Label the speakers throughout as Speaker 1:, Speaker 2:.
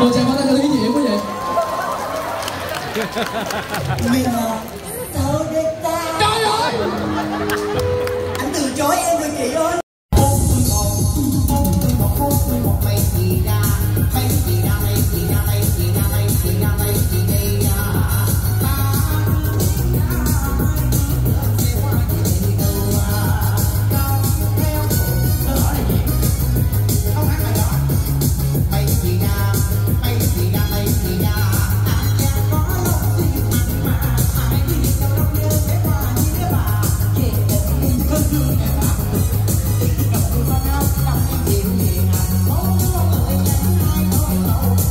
Speaker 1: Mời chàng hóa ra cái ý nghĩa quá vậy?
Speaker 2: Vì mà Sao đây ta?
Speaker 1: Trời ơi!
Speaker 2: Anh từ chối em với chị ơi.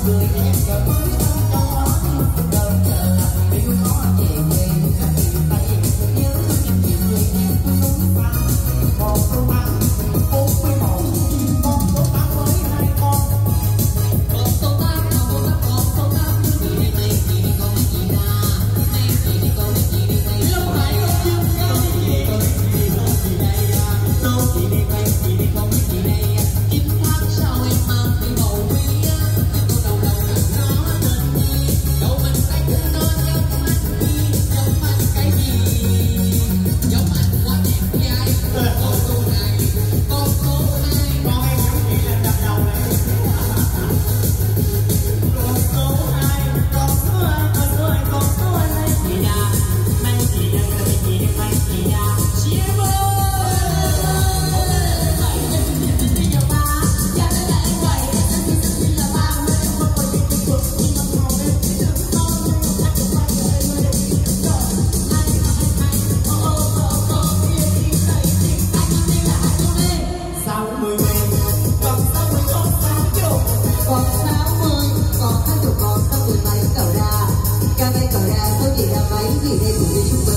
Speaker 3: Essa tôi chỉ là váy gửi đến của chúng tôi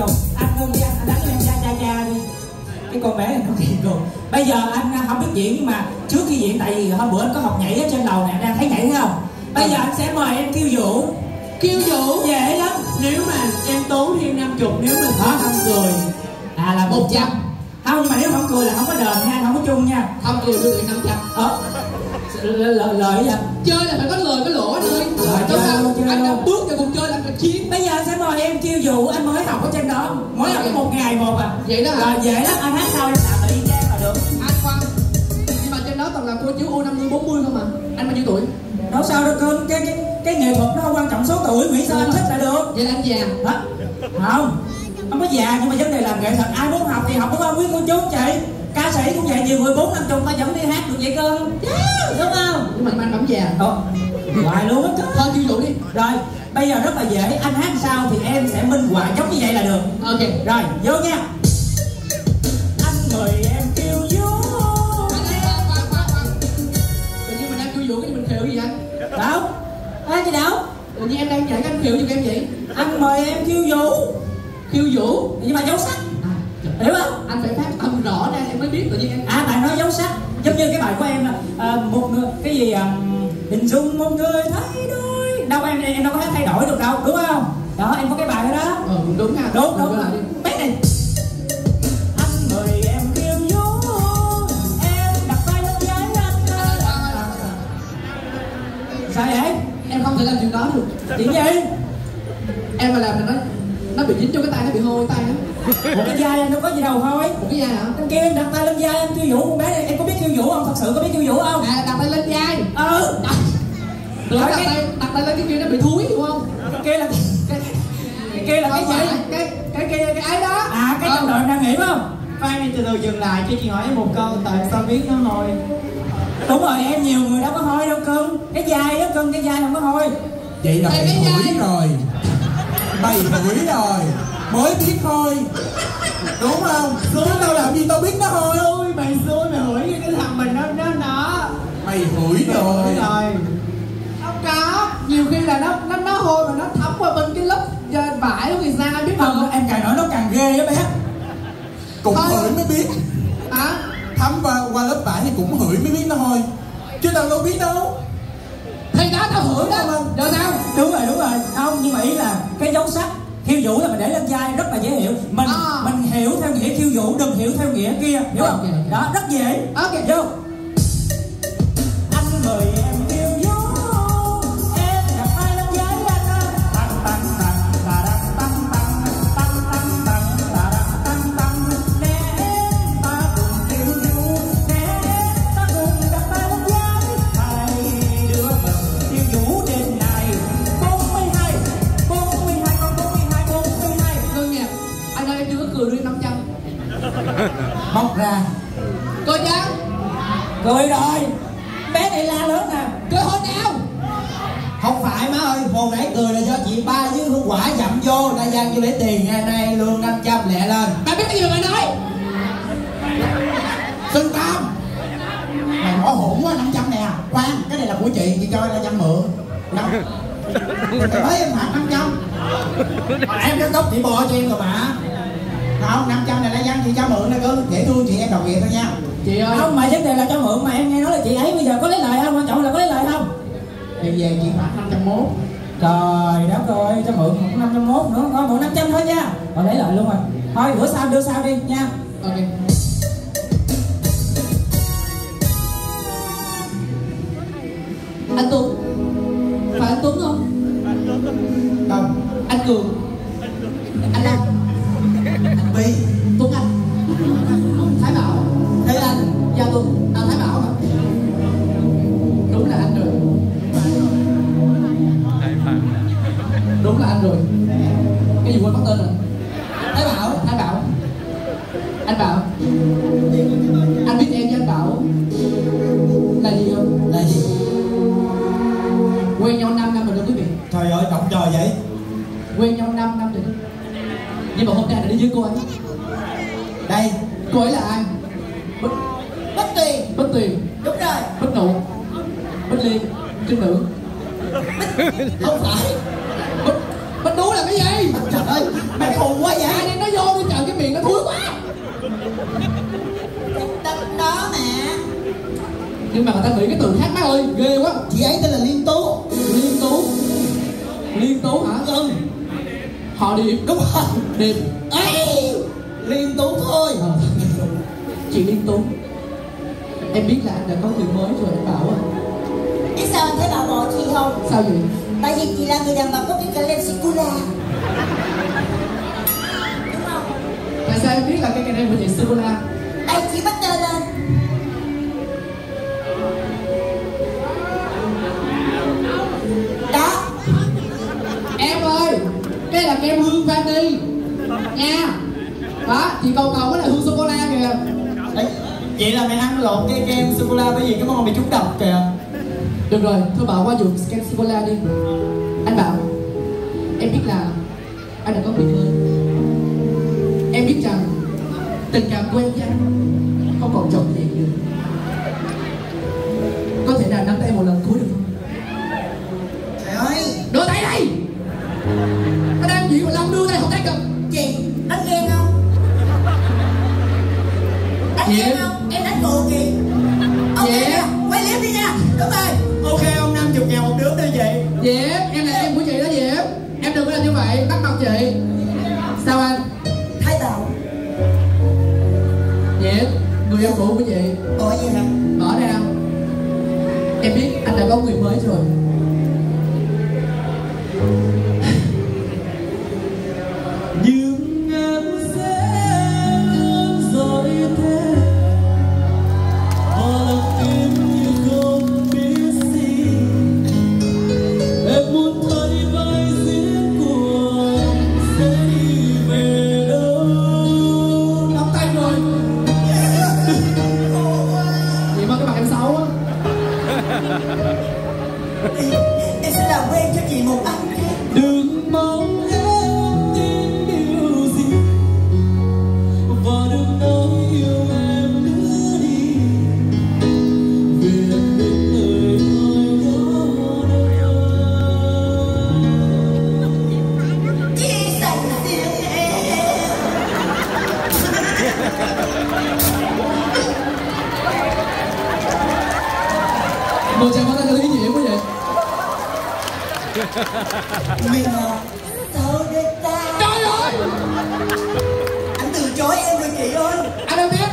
Speaker 3: dùng anh ôm với anh đánh em cha cha cha đi cái
Speaker 4: con bé này nó kỳ cục bây giờ anh không biết diễn nhưng mà trước khi diễn tại vì hôm bữa anh có học nhảy ở trên đầu nè đang thấy nhảy không bây giờ anh sẽ mời em kêu vũ
Speaker 1: kêu vũ
Speaker 4: dễ lắm
Speaker 1: nếu mà em tốn thêm năm chục nếu mà
Speaker 4: khó
Speaker 1: không cười
Speaker 4: à là một trăm không nhưng mà nếu không cười là không có đền nha không có chung nha
Speaker 1: không cười được thì năm
Speaker 4: trăm lời gì vậy
Speaker 1: chơi là phải có lời có lỗ thôi
Speaker 4: tôi
Speaker 1: sao anh đã bước chiến
Speaker 4: bây giờ sẽ mời em kêu vũ anh mới học ở trên đó. Mới học có một ngày một à.
Speaker 1: Vậy đó hả?
Speaker 4: rồi dễ lắm. Anh hát sao em làm tự y chang là được.
Speaker 1: Anh khoan Nhưng mà trên đó toàn là cô chú U50 40 không à? Anh bao nhiêu tuổi?
Speaker 4: Đâu sao đâu cưng cái cái cái nghệ thuật nó không quan trọng số tuổi miễn sao anh thích là được.
Speaker 1: Vậy là anh già.
Speaker 4: Hả? không. Không có già nhưng mà vấn đề làm nghệ thuật. Ai muốn học thì học đúng không? Quý cô chú chị ca sĩ cũng vậy nhiều người bốn năm chục ta vẫn đi hát được vậy cơ. Đúng không?
Speaker 1: Nhưng mà anh bấm già.
Speaker 4: Ồ, hoài luôn á.
Speaker 1: Thôi kêu vũ đi.
Speaker 4: Rồi bây giờ rất là dễ. Anh hát sao thì em sẽ minh họa giống như vậy là được.
Speaker 1: Ok.
Speaker 4: Rồi vô nha. Anh mời em kêu vô.
Speaker 1: Anh. Tự nhiên mình đang kêu vũ cái mình khều gì anh
Speaker 4: đâu? Ai gì đâu
Speaker 1: Tự nhiên em đang dạy anh khều giùm em vậy?
Speaker 4: Anh mời em kêu vũ
Speaker 1: Khiêu vũ
Speaker 4: nhưng mà dấu sắc.
Speaker 1: À,
Speaker 4: hiểu không?
Speaker 1: Anh phải phát âm rõ ra em mới biết tự nhiên em
Speaker 4: à bạn nói dấu sắc. Giống như cái bài của em là à, một người cái gì à, hình dung một người thay đổi đâu em em đâu có thay đổi được đâu đúng không? Đó em có cái bài đó
Speaker 1: cũng đúng ha
Speaker 4: đúng đúng
Speaker 1: đi.
Speaker 4: biết đi anh mời em kêu vô em đặt tay lên vai anh sao vậy?
Speaker 1: Em không thể làm chuyện đó được.
Speaker 4: Chuyện gì?
Speaker 1: Em mà làm thì nó nó bị dính cho cái tay nó bị hôi tay đó
Speaker 4: một cái vai anh đâu có gì đâu thôi.
Speaker 1: Một cái da hả?
Speaker 4: Em kêu em đặt tay lên vai em kêu vũ con bé này. Em có biết kêu vũ không? Thật sự có biết kêu vũ không?
Speaker 1: À đặt tay lên vai
Speaker 4: ừ.
Speaker 1: Rồi đặt
Speaker 4: cái-
Speaker 1: tay lên cái kia nó bị thúi hiểu không?
Speaker 4: Cái kia là cái, cái kia là cái gì?
Speaker 1: cái cái kia cái ấy đó.
Speaker 4: À cái trong đội đang nghĩ không?
Speaker 2: Khoan đi từ từ dừng lại cho chị hỏi em một câu tại sao biết nó hồi?
Speaker 4: Đúng rồi em nhiều người đâu có hôi đâu cưng. Cái vai đó cưng cái vai không có hôi.
Speaker 2: Vậy là hủi
Speaker 1: dây.
Speaker 2: rồi. Mày hủi rồi. Mới biết thôi. Đúng không? Chứ tao làm gì tao biết nó hôi.
Speaker 5: Xui mày xui mày hủy cái thằng mình nó nó nó
Speaker 2: Mày hủi rồi.
Speaker 5: Đúng rồi
Speaker 1: khi là nó nó nó hôi mà nó thấm qua bên cái lớp ờ, vải của người ta biết
Speaker 4: không?
Speaker 1: Không
Speaker 4: em càng nói nó càng ghê á bé.
Speaker 2: Cũng
Speaker 1: Thôi.
Speaker 2: hửi mới biết.
Speaker 1: Hả?
Speaker 2: Thấm qua, qua lớp vải thì cũng hửi mới biết nó hôi. Chứ tao đâu biết đâu.
Speaker 1: Thì đó tao hửi đó. Rồi sao
Speaker 4: đúng rồi đúng rồi. Không nhưng mà ý là cái dấu sắc khiêu vũ là mình để lên vai rất là dễ hiểu. Mình
Speaker 1: À.
Speaker 4: mình hiểu theo nghĩa khiêu vũ đừng hiểu theo nghĩa kia hiểu không?
Speaker 1: Ok, ok.
Speaker 4: đó rất dễ.
Speaker 1: Ok.
Speaker 4: vô. Anh mời em ra.
Speaker 1: Coi chưa
Speaker 4: cười rồi bé này la lớn nè
Speaker 1: cười hồi nào
Speaker 2: Không phải má ơi, hồi nãy cười là do chị ba với hương quả dặm vô Đã dăng vô lấy tiền ngày nay lương 500 lẹ lên.
Speaker 1: Bà biết cái gì mà bà nói?
Speaker 2: Xưng Tam Mày bỏ hổn quá 500 nè Khoan, cái này là của chị, chị cho là dăng mượn. Năm Mày thấy em phạt 500 Mà Em cái gốc chị bò cho em rồi mà Không, 500 này là dăng chị cho mượn nè cứ. Dễ thương chị em đồng nghiệp thôi nha.
Speaker 1: Chị ơi.
Speaker 4: Không mà vấn đề là cho mượn mà em nghe nói là chị ấy bây giờ có lấy lời không? Quan trọng là có lấy lời không?
Speaker 2: Thì về chị phạt 501
Speaker 4: trời đất ơi cho mượn một năm trăm mốt nữa thôi mượn năm trăm thôi nha. Rồi lấy lời luôn rồi. Thôi bữa sau đưa sau đi nha.
Speaker 1: Ok nhưng mà hôm nay là đi với cô ấy.
Speaker 2: Đây,
Speaker 1: cô ấy là ai? Bích
Speaker 2: bất tiền
Speaker 1: bích tiền
Speaker 2: Đúng rồi,
Speaker 1: bích nụ bích liên trinh nữ.
Speaker 2: Không phải.
Speaker 1: Bích bích đú là cái gì?
Speaker 2: Trời ơi, mày khùng quá vậy.
Speaker 1: Ai nó vô đi trời cái miệng nó thúi quá.
Speaker 2: Đất đó
Speaker 1: nhưng mà người ta nghĩ cái từ khác má ơi ghê quá.
Speaker 2: Chị ấy tên là liên tú.
Speaker 1: Liên tú. Liên tú hả?
Speaker 2: Ừ
Speaker 1: họ điệp
Speaker 2: đúng rồi
Speaker 1: điệp
Speaker 2: Ê, liên tú thôi
Speaker 1: Ờ. chị liên tú em biết là anh đã có người mới rồi anh bảo à
Speaker 3: Biết sao anh thấy bà bỏ chị không?
Speaker 1: sao vậy?
Speaker 3: Tại vì chị là người đàn bà có cái cả lên Sikula Đúng không?
Speaker 1: tại sao em biết là cái cây này của chị sô cô la?
Speaker 3: Đây chị bắt tên lên
Speaker 1: là kem hương vani nha. Đó chị cầu cầu cái là hương sô cô la kìa.
Speaker 2: Ê, vậy là mày ăn lộn cái kem sô cô la bởi vì cái món mày trúng độc kìa.
Speaker 1: Được rồi thôi bảo qua dùng kem sô cô la đi. Anh bảo em biết là anh đã có người mới. Em biết rằng tình cảm của em với anh không còn trọn vẹn nữa. Có thể nào nắm tay một lần cuối được không?
Speaker 2: Trời ơi!
Speaker 1: Đưa tay đây diễn mà long đưa tay không tay cầm
Speaker 3: Chị Đánh ghen không? Đánh
Speaker 1: Chị.
Speaker 3: ghen không? Em đánh cuộc chị Ok nha Quay clip đi nha. Đúng rồi
Speaker 2: ok ông 50 ngàn một đứa đây vậy
Speaker 1: diệp em là em của chị đó diệp em. Đừng có làm như vậy bắt mặt chị. Sao anh?
Speaker 3: Thái Bảo
Speaker 1: diệp người yêu cũ của chị.
Speaker 3: Ủa gì hả?
Speaker 1: Mở ra Em biết anh đã có người mới rồi
Speaker 3: Mình à đây ta.
Speaker 1: Trời ơi!
Speaker 3: Anh từ chối em rồi chị ơi.
Speaker 1: Anh đâu biết?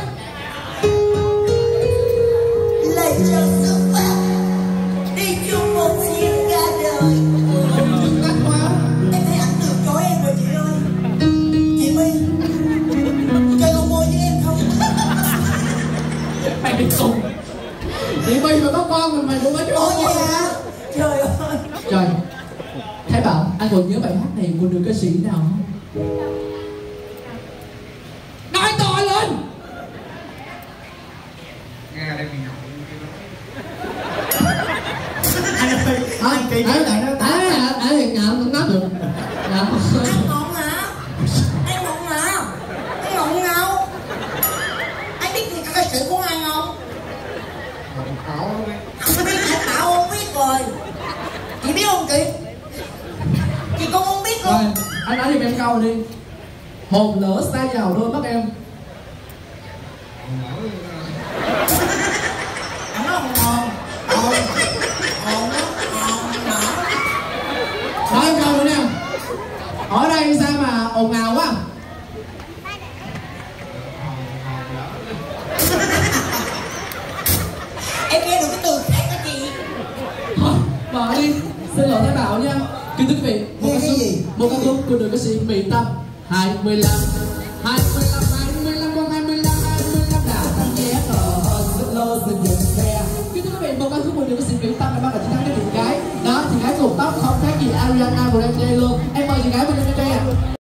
Speaker 3: Lấy cho sức phát Đi chung một chuyến ra đời. Em thấy anh từ chối em rồi chị ơi. Chị My Chơi con môi với em không?
Speaker 1: Mày bị khùng. Chị My mà có con rồi mày cũng có
Speaker 3: Ôi
Speaker 1: chú
Speaker 3: vậy hả ơi
Speaker 1: Trời anh còn nhớ bài hát này của nữ ca sĩ nào không?
Speaker 2: Anh
Speaker 1: nói giùm em câu đi. Hồn lửa xa vào đôi mắt em.
Speaker 3: Anh nói Ngon. Ngon. Ngon Ngon
Speaker 1: Nói em câu nữa nè. Ở đây sao mà ồn ào quá?
Speaker 3: Em nghe được cái từ khác đó chị.
Speaker 1: Bỏ đi Xin lỗi Thái Bảo nha. Kính thưa quý vị Một
Speaker 3: Nghe
Speaker 1: ca
Speaker 3: cái
Speaker 1: khúc
Speaker 3: gì?
Speaker 1: Một ca khúc của nữ ca sĩ Mỹ Tâm 25 25